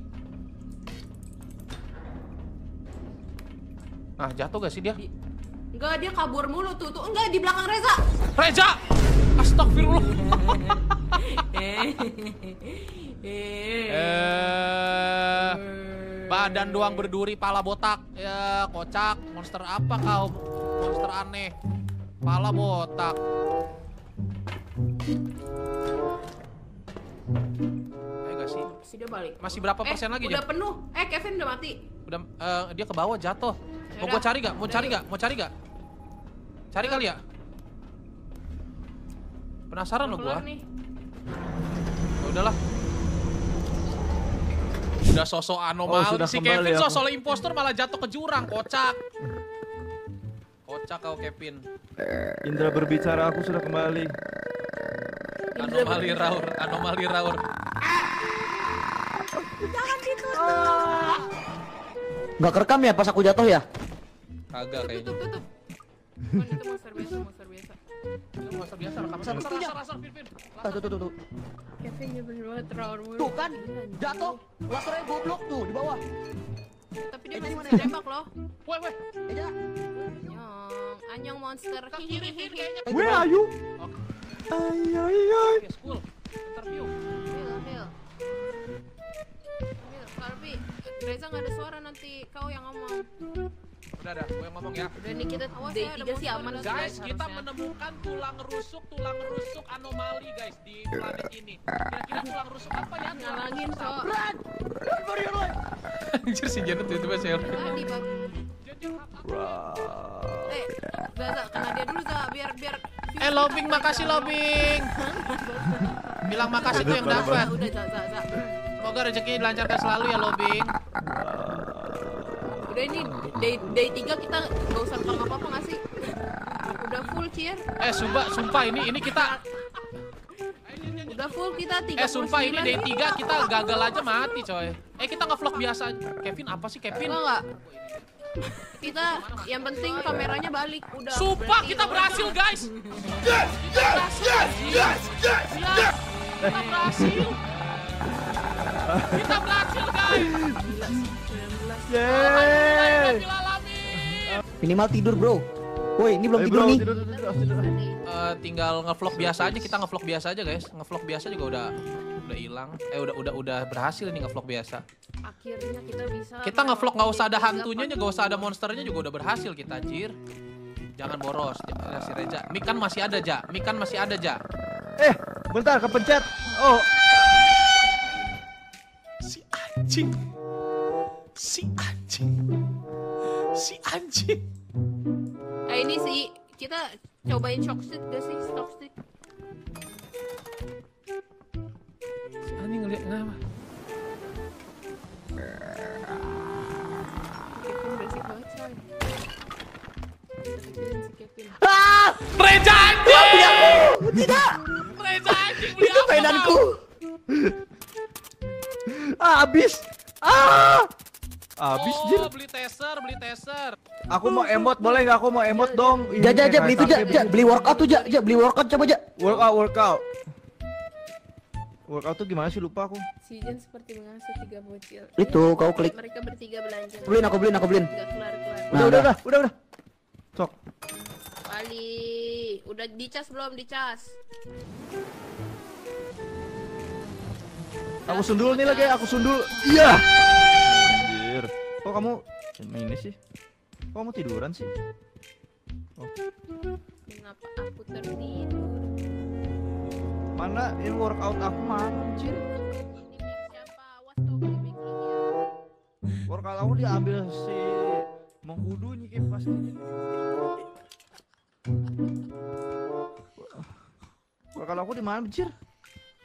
Nah, jatuh gak sih dia?
Di- Enggak, dia kabur mulu tuh. Tuh, enggak di belakang Reza.
Reza! Astagfirullah.
Eh,
badan doang berduri, pala botak. Ya, kocak. Monster apa kau? Monster aneh. Pala botak. Ayo gak sih?
Si dia balik.
Masih berapa
Eh,
persen lagi,
Udah
Jan?
penuh. Eh, Kevin udah mati.
Udah eh, dia ke bawah jatuh. Mau gua cari gak? Mau cari gak? Mau cari gak? Cari kali ya? Penasaran lo gua.
Nih.
Ya udahlah. Udah sosok anomali
Oh,
si
kembali
Kevin sosok impostor malah jatuh ke jurang, kocak. Kocak kau Kevin.
Indra berbicara, aku sudah kembali.
Anomali raur, anomali raur.
Nggak kerekam ya pas aku jatuh ya?
Kagak kayaknya.
Tutup, tutup. Itu monster biasa, monster biasa.
Itu biasa.
Satu. Tuh, tuh, tuh, tuh, tuh.
Kevin dia bener banget terlalu mulu.
Tuh kan, jatuh. Lasernya goblok tuh di bawah.
Tapi dia masih bisa nembak loh.
Weh, weh.
Eja.
Anyong, anyong monster.
Pin, kayaknya.
Where are you?
Oke,
Ay, ay,
school. Interview.
Hil. Hil, Kalbi, Reza nggak ada suara nanti kau yang ngomong.
Udah, dah. Gue yang ngomong ya.
Udah nih kita day tiga sih aman
Guys, kita menemukan tulang rusuk, tulang rusuk anomali guys di planet ini. Kira-kira tulang rusuk apa ya?
Ngalangin so.
apa? Anjir si Janet tiba-tiba selfie.
Tadi bang. Eh, Zaza, kena dia dulu Zaza, biar biar.
Eh lobing, makasih lobing. Bilang makasih tuh yang dapat.
Udah Zaza, Zaza.
Semoga rezekinya dilancarkan selalu ya lobing.
Udah ini day day tiga kita nggak usah rekam apa apa nggak sih? Udah full cheer.
Eh sumpah, sumpah ini ini kita
Udah full kita tiga.
eh sumpah ini day 3 kita gagal aja mati coy. Eh kita nge-vlog biasa aja. Kevin apa sih Kevin?
Enggak. Kita yang penting kameranya balik. Udah.
Sumpah kita
udah.
berhasil guys. Kita berhasil. Yes, Kita berhasil. Kita berhasil guys.
Yeay.
Minimal tidur bro. Woi, ini belum
Ayo,
tidur
bro,
nih.
tidur, tidur, tidur, tidur.
Eh, tinggal ngevlog biasa aja kita ngevlog biasa aja guys ngevlog biasa juga udah udah hilang eh udah udah udah berhasil nih ngevlog biasa
Akhirnya kita bisa.
kita ngevlog nggak usah ada hantunya nggak usah ada monsternya juga udah berhasil kita anjir jangan boros ya, si Reja mik kan masih ada ja mik kan masih ada ja
Eh, bentar kepencet. Oh,
si anjing si anjing si anjing
Eh ini sih kita cobain shock stick gak sih shock stick?
si anjing ngeliat ngapa.
Ah,
Reja anjing
tidak.
Reja anjing beli
Itu
apa
mainanku.
ah, habis. Ah. Habis,
oh
Jir.
beli taser beli taser
Aku mau emot boleh nggak? Aku mau emot dong.
Ja, ja, ja, beli itu ja, ja, beli workout tuh ja, ja, beli workout coba ja.
Workout, workout. Workout tuh gimana sih lupa aku.
Si Jen seperti mengasuh tiga bocil.
Itu, kau klik.
Mereka bertiga belanja.
Beliin aku beliin aku beliin. Nah,
Udah, udah,
udah.
udah, udah, udah. Sok.
Kali. Udah dicas belum? Dicas.
Aku sundul nih lagi, aku sundul. Iya. Anjir. Kok kamu ini sih? Kok kamu tiduran sih?
Kenapa aku tertidur?
Mana ini workout aku mana anjir?
Ini ini.
Workout aku diambil si mengkudu nih pasti. Workout aku di mana anjir?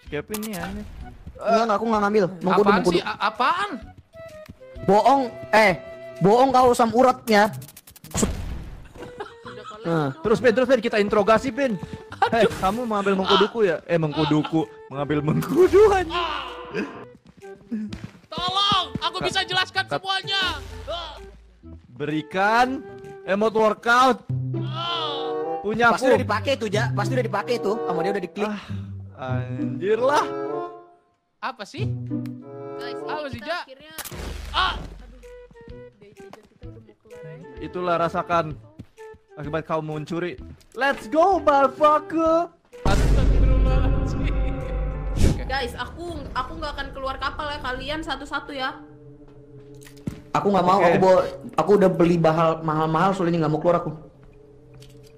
Kevin nih aneh.
Enggak, enggak, aku enggak ngambil. Mengkudu,
Apaan
mengkudu.
sih? A- apaan?
Bohong, eh, bohong kau sam uratnya. Nah,
Terus Pin, terus Pin kita interogasi Pin. Hei, kamu mengambil mengkuduku ya? Eh, mengkuduku, mengambil mengkudu.
Tolong, aku bisa jelaskan
kat-
semuanya.
Berikan emot workout punya
pasti udah dipakai tuh, Ja. Pasti udah dipakai tuh. Sama dia udah diklik.
Anjir lah.
Apa sih?
guys,
Apa sih,
kita
Ja?
akhirnya
Ah.
Itulah rasakan akibat kau mencuri. Let's go, motherfucker.
Guys, aku aku nggak akan keluar kapal ya kalian satu-satu ya.
Aku nggak mau, aku bawa, aku udah beli bahal mahal-mahal soalnya ini nggak mau keluar aku.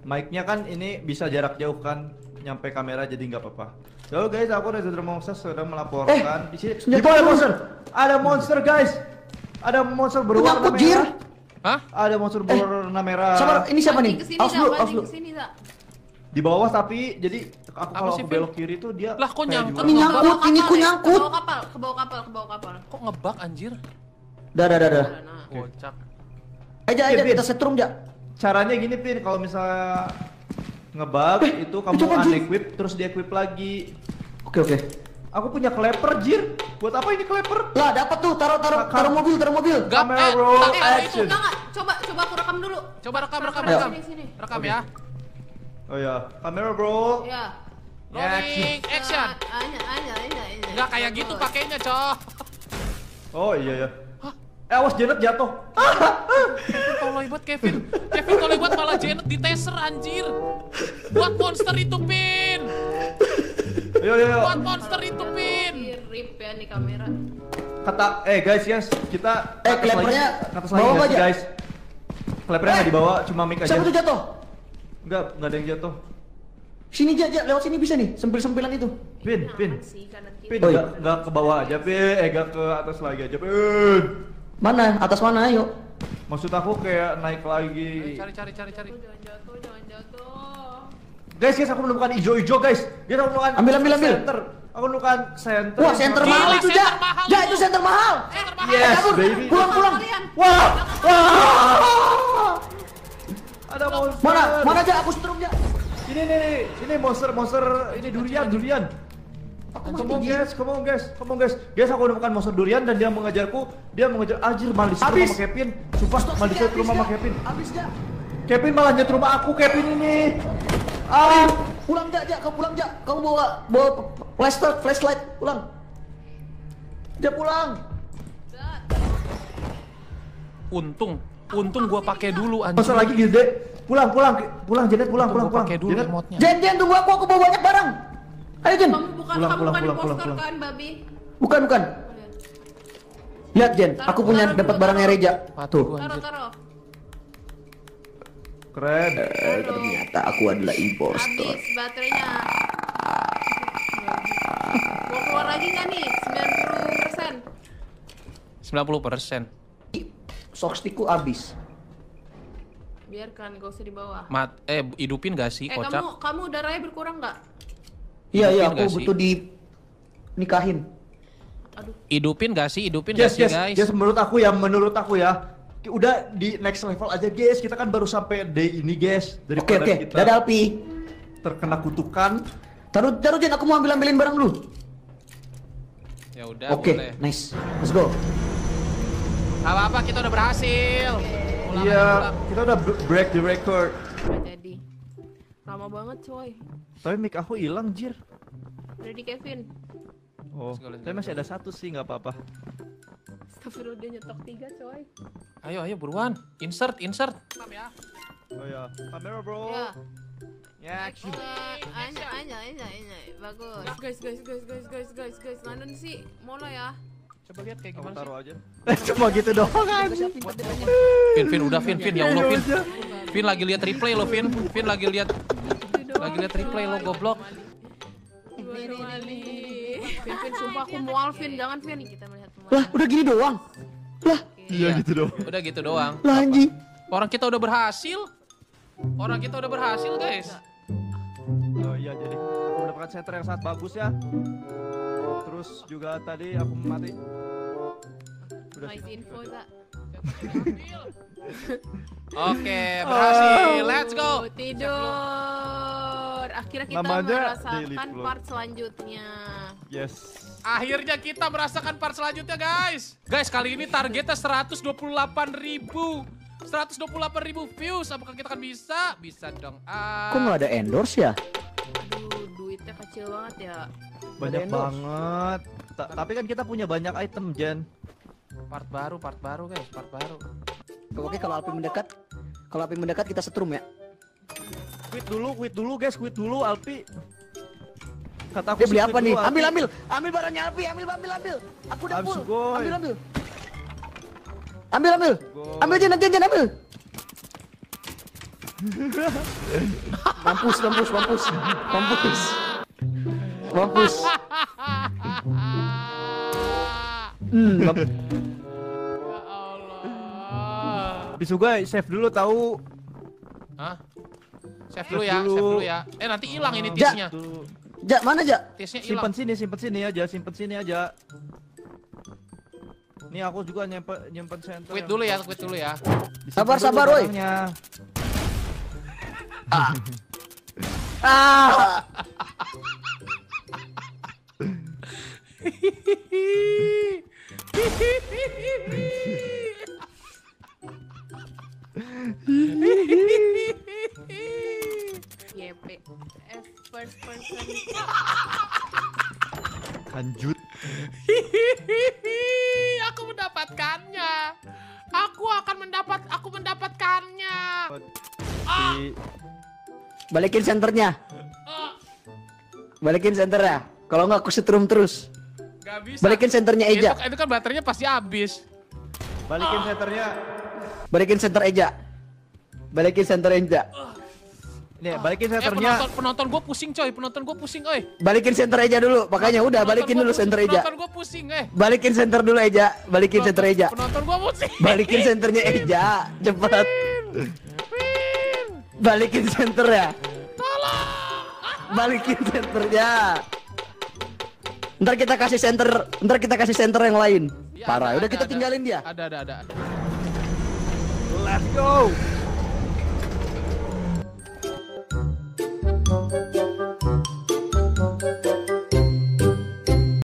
Mic-nya kan ini bisa jarak jauh kan, nyampe kamera jadi nggak apa-apa. Halo guys, aku Reza Monster sedang melaporkan di sini. Di bawah ada monster. Ada monster guys. Ada monster berwarna
Nyangkut, Jir.
merah.
Hah?
Ada monster berwarna merah.
Sabar, ini siapa nih? Aus dulu, aus dulu.
Di bawah tapi jadi aku kalau aku belok kiri tuh dia
Lah, kok nyangkut?
Ini
Ke
nyangkut,
bawah
ini ku
ya,
nyangkut.
Ke bawah kapal, ke bawah kapal, ke bawah kapal.
Kok ngebug anjir?
Dah, dah, dah, dah.
Kocak.
Aja,
Iya,
aja,
Bin.
kita setrum, Ja.
Caranya gini Pin, kalau misalnya ngebug itu kamu unequip terus di-equip lagi.
Oke, oke.
Aku punya clapper Jir. Buat apa ini clapper?
Lah, dapat tuh, taruh, taruh, taruh mobil, taruh mobil.
Gap,
Camera
eh,
roll
tak-
Eh,
action.
itu.
enggak enggak, coba coba aku rekam dulu.
Coba rekam, rekam,
Rekam
rekam.
sini, sini.
Rekam ya.
Oh ya, kamera bro.
Ya.
Rolling action.
Anya, anya, anya, anya.
Enggak kayak gitu pakainya, Cok.
Oh iya ya. Eh awas Janet jatuh.
Tolong buat Kevin. Kevin tolong buat malah Janet di taser anjir. Buat monster itu pin.
Ayo ayo ayo.
Buat monster itu pin.
Rip ya nih kamera.
Kata eh guys guys, kita
Eh,
lagi, lagi
bawa
nggak sih,
aja.
guys. Clappernya nggak dibawa, cuma mic aja.
Siapa tuh jatuh?
Enggak, enggak ada yang jatuh.
Sini, Ja, Ja, lewat sini bisa nih, sempil-sempilan itu.
Pin, pin. Pin, enggak, enggak ke bawah aja, Pin. Eh, enggak ke atas lagi aja, Pin.
Mana? Atas mana? Ayo.
Maksud aku kayak naik lagi.
Cari, cari, cari, cari.
Jangan jatuh, jangan jatuh.
Guys, guys, aku menemukan hijau-hijau, guys. Dia aku menemukan
Ambil, ambil, ambil.
Center. Aku menemukan center.
Wah, center
Gila,
mahal itu, Ja.
center mahal
Ja,
itu.
center mahal.
Center mahal.
Yes, baby.
Pulang, pulang.
Wah! Wah! Ada monster.
Mana? Mana, Ja? Aku setrum, Ja.
Ini nih, nih. Ini monster, monster. Ini durian, durian.
Aku
Come on guys, come on guys, come on guys. Guys, aku menemukan monster durian dan dia mengejarku. Dia mengejar anjir malah disuruh
Habis.
sama Kevin. Sumpah malah disuruh ke rumah sama Kevin.
Habis, Ja.
Kevin malah nyet rumah aku, Kevin ini. Ah,
Pulang, Ja, Ja. Kau pulang, Ja. Kau bawa bawa flashlight, flashlight. Pulang. Ja, pulang.
Untung, untung gua pakai dulu anjir.
monster lagi gede. Pulang, pulang, pulang Janet, pulang, pulang,
gua
pulang.
pakai dulu
Janet.
emotnya.
Jen, Jen, tunggu aku. Aku bawa banyak barang. Ayo, Jen.
Kamu bukan
Pulang,
kamu
pulang,
bukan
pulang,
impostor
pulang,
kan, babi?
Bukan, bukan. Lihat, Jen. Aku punya dapat barangnya. Reja.
Patuh
Tuh.
Taruh, taruh.
Keren.
Eh, ternyata aku adalah impostor.
Habis baterainya. Mau keluar lagi nggak nih? 90%.
90 persen.
Sockstickku habis.
Biarkan, gak usah dibawa.
Mat, eh hidupin gak sih
Eh,
kocak?
kamu kamu darahnya berkurang nggak?
Iya, iya, aku
sih?
butuh di nikahin.
Aduh,
Hidupin gak sih? Hidupin
Yes,
gak sih
yes,
guys?
yes, menurut aku ya, menurut aku ya. Udah di next level aja guys, kita kan baru sampai day ini guys.
Oke,
Daripada
oke.
kita
Dadah, Alpi.
terkena kutukan.
Taruh, taruh, Jen. Aku mau ambil-ambilin barang dulu.
Ya udah
Oke,
boleh.
nice. Let's go.
Gak apa-apa kita udah berhasil.
Iya, kita udah break the record.
Nggak jadi. Lama banget coy.
Tapi mic aku hilang, Jir.
Udah di Kevin.
Oh, tapi masih ada satu sih, nggak apa-apa.
Astagfirullah dia nyetok tiga coy.
Ayo, ayo buruan. Insert, insert.
Oh ya, kamera bro.
Ya.
Ya.
Anjay, anjay, anjay, anjay. Bagus. Guys, guys, guys, guys, guys, guys, guys. London sih, mulai ya.
Coba lihat kayak gimana sih.
taruh aja. Cuma gitu doang kan.
Vin, Vin, udah Vin, Vin, ya Allah Vin. Vin lagi lihat replay lo, Vin. Vin lagi lihat lagi lihat replay lo goblok.
Vin, Vin, sumpah aku mual, Vin. Jangan, Vin.
Lah, udah gini doang. Lah,
Iya gitu doang.
Udah gitu doang.
lah anjing.
Orang kita udah berhasil. Orang kita udah berhasil, guys.
Oh iya, jadi aku mendapatkan center yang sangat bagus ya. Terus juga tadi aku mati. Udah
Nice info, Kak.
Oke, berhasil. Let's go.
Oh, tidur. Akhirnya kita
Namanya
merasakan part selanjutnya.
Yes.
Akhirnya kita merasakan part selanjutnya, guys. Guys, kali ini targetnya 128 ribu. 128 ribu views. Apakah kita akan bisa? Bisa dong. Ah.
Kok nggak ada endorse ya?
Aduh, duitnya kecil banget ya.
Banyak banget. Ta- tapi kan kita punya banyak item, Jen.
Part baru, part baru, guys. Part baru.
Oke, kalau Alpi mendekat, kalau Alpi mendekat kita setrum ya.
Quit dulu, quit dulu guys, quit dulu Alpi. Kata aku
Dia beli apa nih? Ambil, ambil, ambil barangnya Alpi, ambil, ambil, ambil. Aku udah full. Ambil, ambil. Ambil, ambil. Ambil Jen, Jen, ambil. mampus, mampus, mampus, mampus, mampus. Hmm, mamp-
Ya Allah.
Tapi juga save dulu tahu.
Hah? Save dulu ya, save dulu ya. Eh nanti hilang ini tisnya.
Jak, mana?
Tisnya hilang.
Simpan sini, simpan sini aja, simpan sini aja. Nih aku juga nyimpen nyimpen center.
Quit dulu ya, quit dulu ya.
Sabar, sabar, woi.
barangnya.
Ah,
Lanjut.
Aku mendapatkannya. Aku akan mendapat, aku mendapatkannya.
Di
balikin senternya. Balikin senternya. Kalau nggak aku setrum terus.
Gak bisa.
Balikin senternya
itu,
Eja.
itu kan baterainya pasti habis.
balikin centernya.
Balikin center Eja. Balikin center Eja.
Nih, balikin
Eh
centernya.
penonton, penonton gue pusing coy, penonton gue pusing, oi.
Balikin center Eja dulu. Makanya udah
Penonton
balikin dulu
pusing,
center Eja.
Penonton gue pusing, eh.
Balikin center dulu Eja. Balikin center Eja.
Penonton gue pusing.
Balikin senternya Eja. Cepet. Balikin center ya. Balikin senternya. Ntar kita kasih center, ntar kita kasih center yang lain.
Ya,
Parah.
ada,
Udah
ada,
kita
ada.
tinggalin dia.
Ada, ada, ada. ada.
Let's go.